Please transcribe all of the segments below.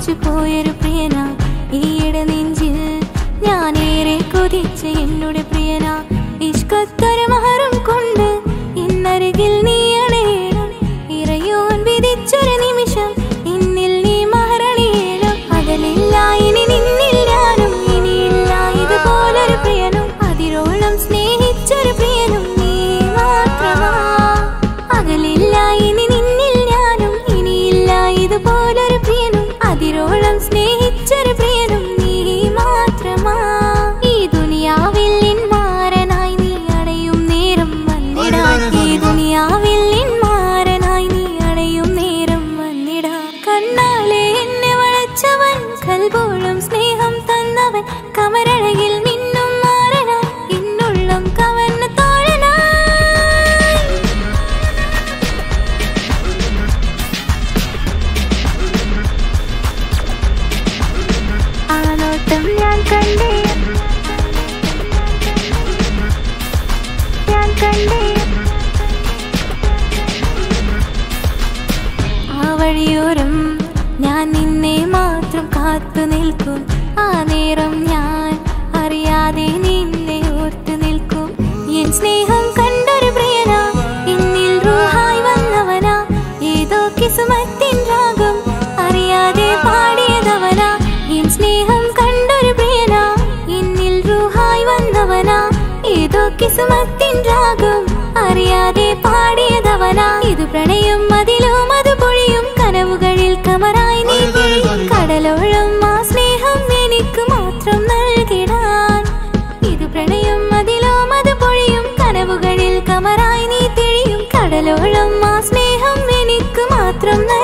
കൊതിച്ചു പോയൊരു പ്രിയന ഈയിടെ നെഞ്ചിൽ ഞാനേറെ കൊതിച്ച എന്നുടെ റൂഹായി ഇതോ ഏതോ കിസുമത്തിൻ രാഗം അറിയാതെ പാടിയതവനാ. ഇത് പ്രണയം അതിലും അത് പൊഴിയും. കനവുകളിൽ കമറായി നീ കടലോളം ആ സ്നേഹം എനിക്ക് മാത്രം നൽകിടാൻ. ഇത് പ്രണയം അതിലും അത് പൊഴിയും. കനവുകളിൽ കമറായി നീ തെളിയും. കടലോളം ആ സ്നേഹം എനിക്ക് മാത്രം നൽകിടാ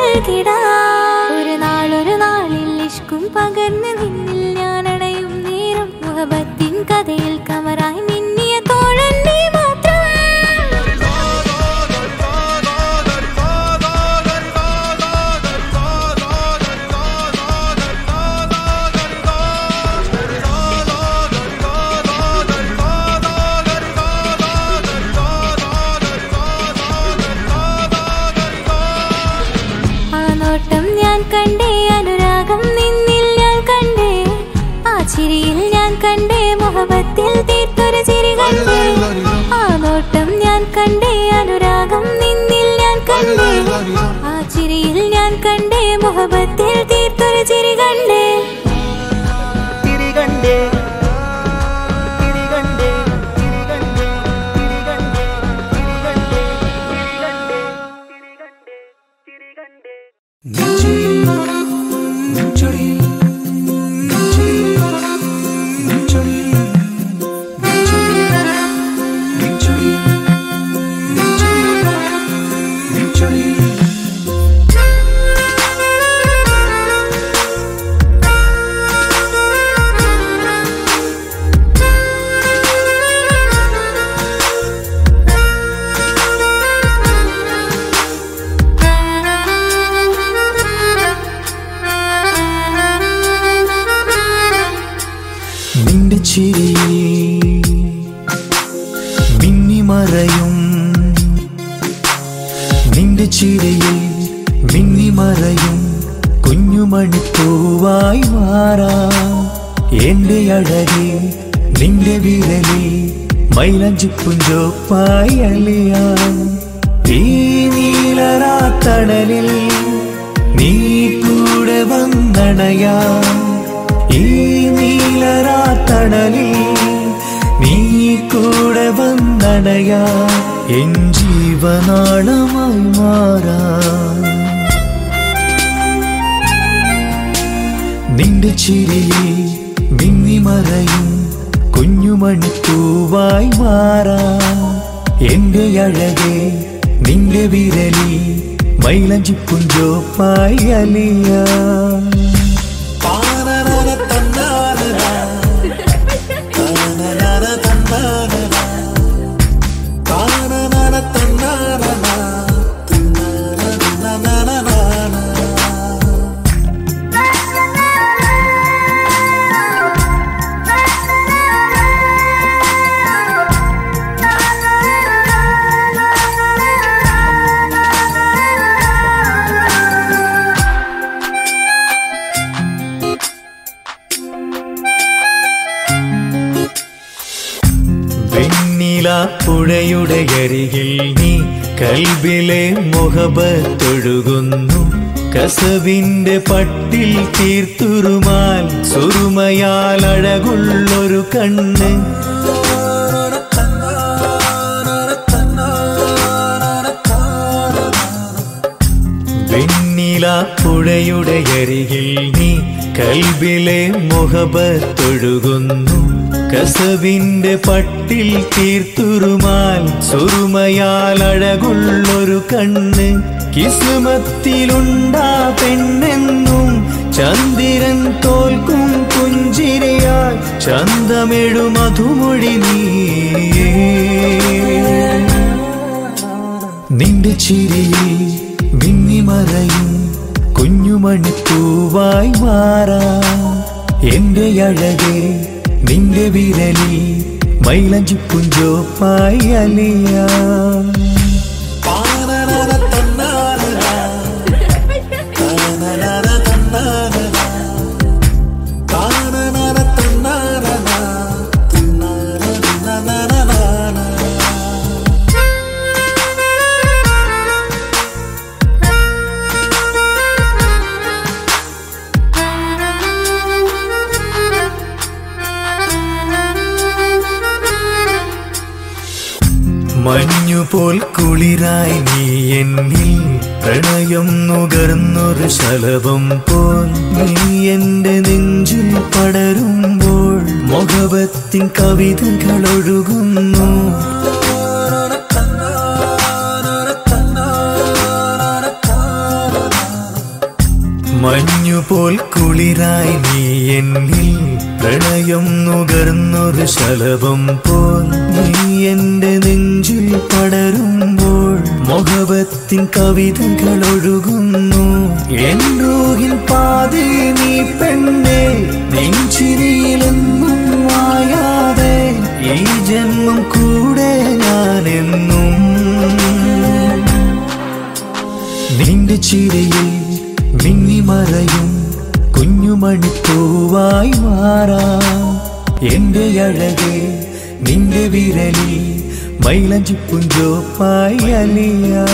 കണ്ടേ അനുരാഗം നിന്നിൽ ഞാൻ കണ്ടേ. ആ ചിരിയിൽ ഞാൻ കണ്ടേ മുഹബത്തിൽ തീർത്തൊരു ചിരി കണ്ടേ. ആ നോട്ടം ഞാൻ കണ്ടേ അനുരാഗം നിന്നിൽ ഞാൻ കണ്ടേ. ആ ചിരിയിൽ ഞാൻ കണ്ടേ മുഹബത്തിൽ ചിരിയിൽ മിന്നിമറയും നിന്റെ ചിരിയിൽ മിന്നിമറയും കുഞ്ഞുമണിപ്പൂവായി മാറാം. എന്റെ അഴകി നിന്റെ വിരലിൽ മൈലഞ്ചിപ്പുഞ്ചോപ്പായി അലിയാം ഈ നീലരാത്തണലിൽ നീ കൂടെ വന്നണയാം. ഈ നീലരാത്തണലിൽ നീ കൂടെ വന്നടയാ എൻ ജീവനാളമായി മാറാ. നിന്റെ ചിരിയിൽ മിന്നിമറയും കുഞ്ഞുമണിപ്പൂവായി മാറാ. എന്റെ അഴകെ നിന്റെ വിരലി മൈലഞ്ചിപ്പുഞ്ചോപ്പായി അലിയാ. പുഴയുടെ അരികിൽ നീ കൽബിലെ മുഖബത്തൊഴുകുന്നു കസവിന്റെ പട്ടിൽ തീർത്തുറുമാൽ സുറുമയാൽ അഴകുള്ളൊരു കണ്ണ്. പുഴയുടെ അരികിൽ നീ കൽബിലെ മുഖബത്തൊഴുകുന്നു കസവിന്റെ പട്ടിൽ തീർത്തുറുമാൽ സുറുമയാൽ അഴകുള്ളൊരു കണ്ണ്. കിസുമത്തിലുണ്ടാ പെണ്ണെന്നും ചന്ദ്രൻ തോൽക്കും കുഞ്ചിരയാൽ ചന്തമെടു മധുമൊഴി നിന്റെ ചിരിയിൽ മിന്നിമറയും കുഞ്ഞുമണിപ്പൂവായി മാറാം. എന്റെ അഴകെ നിന്റെ വിരലി മൈലഞ്ചി പുഞ്ചോപ്പായി മഞ്ഞുപോൽ കുളിരായി നീ എന്നിൽ പ്രണയം നുകർന്നൊരു ശലഭം പോൽ നീ എന്റെ നെഞ്ചിൽ പടരുമ്പോൾ മുഖവത്തിൻ കവിതകൾ ഒഴുകുന്നു എന്നിൽ പ്രണയം നുകർന്നൊരു ശലഭം പോൽ നീ എന്റെ നെഞ്ചിൽ പടരുമ്പോൾ മുഖവത്തിൻ കവിതകൾ ഒഴുകുന്നു. എൻ റൂഹിൻ പാതി നീ പെണ്ണെ നെഞ്ചിരിയിലെന്നും മായാതെ ഈ ജന്മം കൂടെ ഞാനെന്നും. നിന്റെ ചിരിയിൽ മിന്നിമറയും കുഞ്ഞുമണിപ്പൂവായി മാറാം എന്റെ അഴകെ നിന്റെ വിരലിൽ മൈലഞ്ചി പുഞ്ചോപ്പായി അലിയാ